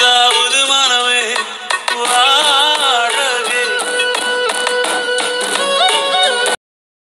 காவுது மனமே